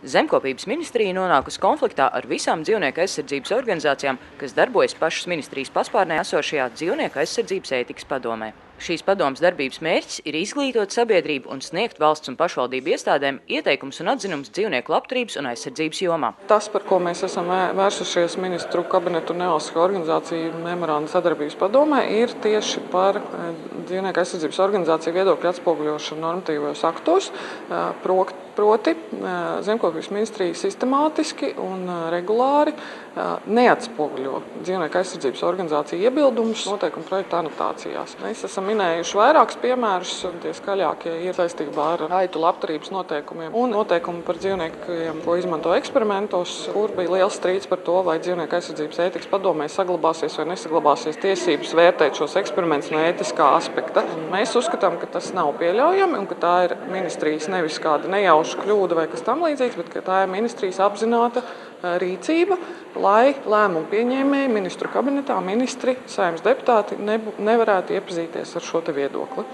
Zemkopības ministrija nonākusi konfliktā ar visām dzīvnieku aizsardzības organizācijām, kas darbojas pašas ministrijas paspārnē esošajā dzīvnieku aizsardzības ētikas padomē. Šīs padomas darbības mērķis ir izglītot sabiedrību un sniegt valsts un pašvaldību iestādēm ieteikumus un atzinumus dzīvnieku labturības un aizsardzības jomā. Tas, par ko mēs esam vērsušies ministru kabinetu un nevalstisko organizāciju memoranda sadarbības padomē, ir tieši par dzīvnieku aizsardzības organizāciju viedokļu atspoguļošanu normatīvos aktos. Proti, Zemkopības ministrija sistemātiski un regulāri neatspoguļo dzīvnieku aizsardzības organizāciju iebildumus noteikumu projekta anotācijās. Mēs esam minējuši vairākus piemērus, tie skaļākie ir saistībā ar aitu labturības noteikumiem un noteikumu par dzīvniekiem, ko izmanto eksperimentos, kur bija liels strīds par to, vai dzīvnieku aizsardzības ētikas padomē saglabāsies vai nesaglabāsies tiesības vērtēt šos eksperimentus no ētiskā aspekta. Mēs uzskatām, ka tas nav pieļaujami un ka tā ir ministrijas nevis kāda nejauša vienkārši kļūda vai kas tamlīdzīgs, bet tā ir ministrijas apzināta rīcība, lai lēmumu pieņēmēji, ministru kabinetā, ministri, saimnes deputāti nebū, nevarētu iepazīties ar šo viedokli.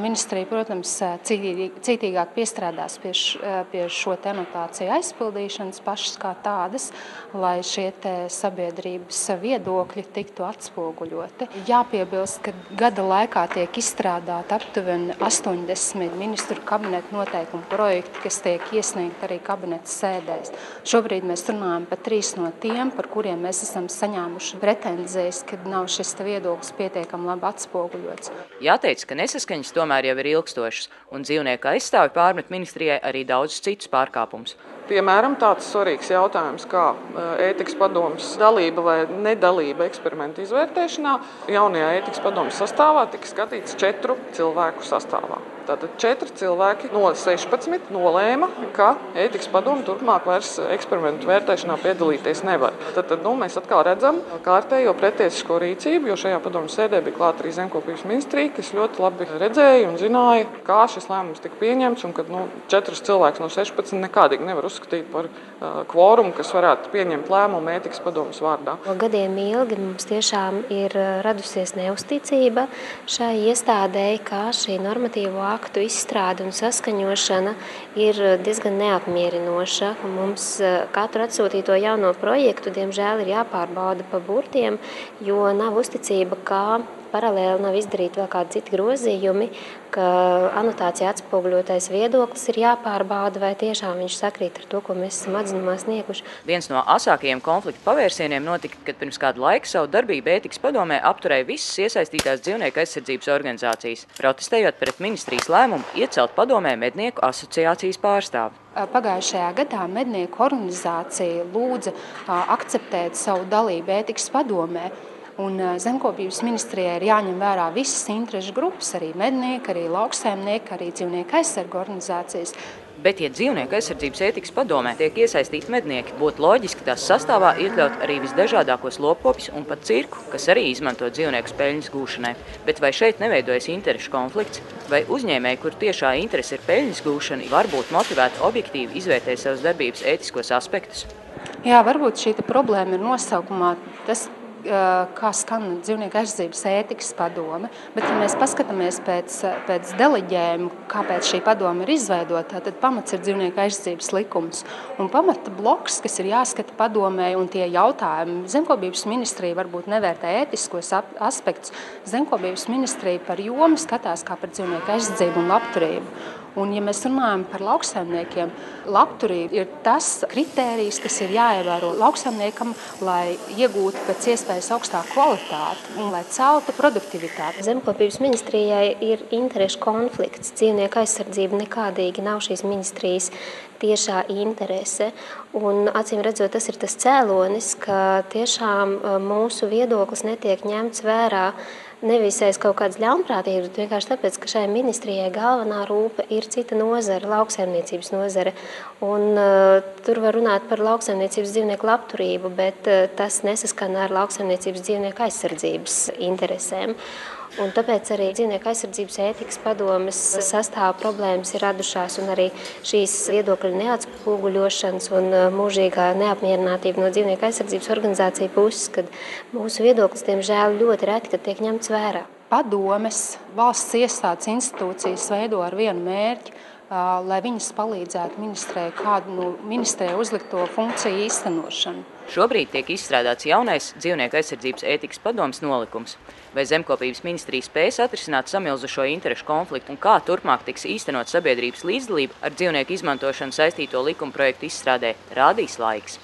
Ministrija, protams, cītīgāk piestrādās pie, š, pie šo anotāciju aizpildīšanas pašas kā tādas, lai šie sabiedrības viedokļi tiktu atspoguļoti. Jāpiebilst, ka gada laikā tiek izstrādāti aptuveni 80 ministru kabineta noteikumu projekti, kas tiek iesniegti arī kabineta sēdēs. Šobrīd mēs runājam par trīs no tiem, par kuriem mēs esam saņēmuši pretenzijas, ka nav šis viedoklis pietiekami labi atspoguļots. Jāteic, ka nesaskaņas tomēr jau ir ilgstošas, un dzīvnieku aizstāvi pārmet ministrijai arī daudzus citus pārkāpumus. Piemēram, tāds svarīgs jautājums kā eh, ētikas padomus dalība vai nedalība eksperimentu izvērtēšanā. Jaunajā ētikas padomus sastāvā tika skatīts četru cilvēku sastāvā. Tātad četri cilvēki no 16 nolēma, ka ētikas padome turpmāk vairs eksperimentu vērtēšanā piedalīties nevar. Tad, tad nu, mēs atkal redzam kārtējo pretiesisko rīcību, jo šajā padomu sēdē bija klāta arī zemkopības ministrija, kas ļoti labi redzēja un zināja, kā šis lēmums tika pieņemts un ka nu, četrus cilvēkus no 16 nekādīgi nevar uzskatīt par kvorumu, kas varētu pieņemt lēmumu ētikas padomas vārdā. Gadiem ilgi mums tiešām ir radusies neusticība šai iestādēji, kā šī normatīvo aktu izstrāde un saskaņošana ir diezgan neapmierinoša. Mums katru atsūtīto jauno projektu, diemžēl, ir jāpārbauda pa burtiem, jo nav uzticība, kā paralēli nav izdarīti vēl kādi citi grozījumi, ka anotācijā atspoguļotais viedoklis ir jāpārbauda, vai tiešām viņš sakrīt ar to, ko mēs esam atzinumā snieguši. Viens no asākajiem konflikta pavērsieniem notika, kad pirms kādu laiku savu darbību ētikas padomē apturēja visas iesaistītās dzīvnieku aizsardzības organizācijas, protestējot pret ministrijas lēmumu iecelt padomē mednieku asociācijas pārstāvi. Pagājušajā gadā mednieku organizācija lūdza akceptēt savu dalību ētikas padomē. Un zemkopības ministrijai ir jāņem vērā visas interešu grupas, arī mednieki, arī lauksaimnieki, arī dzīvnieku aizsargu organizācijas. Bet, ja dzīvnieku aizsardzības ētikas padomē tiek iesaistīti mednieki, būtu loģiski tās sastāvā iekļaut arī visdažādākos lopkopus un pat cirku, kas arī izmanto dzīvnieku peļņas gūšanai. Bet vai šeit neveidojas interešu konflikts? Vai uzņēmēji, kur tiešā interese ir peļņas gūšana, var būt motivēti objektīvi izvērtēt savas darbības ētiskos aspektus? Jā, varbūt šī problēma ir nosaukumā. Tas kā skan dzīvnieku aizsardzības ētikas padome. Bet, ja mēs paskatāmies pēc, pēc deleģējuma, kāpēc šī padome ir izveidota, tad pamats ir dzīvnieku aizsardzības likums. Un pamata bloks, kas ir jāskata padomē, un tie jautājumi, zemkopības ministrija varbūt nevērtē ētiskos aspektus. Zemkopības ministrija par jomu skatās kā par dzīvnieku aizsardzību un labturību. Un, ja mēs runājam par lauksaimniekiem, labturība ir tas kritērijs, kas ir jāievēro lauksaimniekam, lai iegūtu pēc iespējas augstāku kvalitāti un lai celtu produktivitāti. Zemkopības ministrijai ir interešu konflikts. Dzīvnieku aizsardzība nekādīgi nav šīs ministrijas tiešā interese. Un, acīm redzot, tas ir tas cēlonis, ka tiešām mūsu viedoklis netiek ņemts vērā nevis aiz kaut kādas ļaunprātības, bet vienkārši tāpēc, ka šai ministrijai galvenā rūpe ir cita nozara, lauksaimniecības nozara. Un, uh, tur var runāt par lauksaimniecības dzīvnieku labturību, bet uh, tas nesaskana ar lauksaimniecības dzīvnieku aizsardzības interesēm. Un tāpēc arī dzīvnieku aizsardzības ētikas padomes sastāvā problēmas ir radušās, un arī šīs viedokļu neatspoguļošanas un uh, mūžīgā neapmierinātība no dzīvnieku aizsardzības organizāciju puses, kad mūsu viedoklis, diemžēl, ļoti reti tiek ņemts vērā. Padomes, valsts iestādes institūcijas veido ar vienu mērķi lai viņas palīdzētu ministrē kādu no ministrē uzlikto funkciju īstenošanu. Šobrīd tiek izstrādāts jaunais dzīvnieku aizsardzības ētikas padoms nolikums. Vai zemkopības ministrija spēs atrisināt samilzušo interešu konfliktu un kā turpmāk tiks īstenot sabiedrības līdzdalība ar dzīvnieku izmantošanu saistīto likuma projektu izstrādē, rādīs laiks.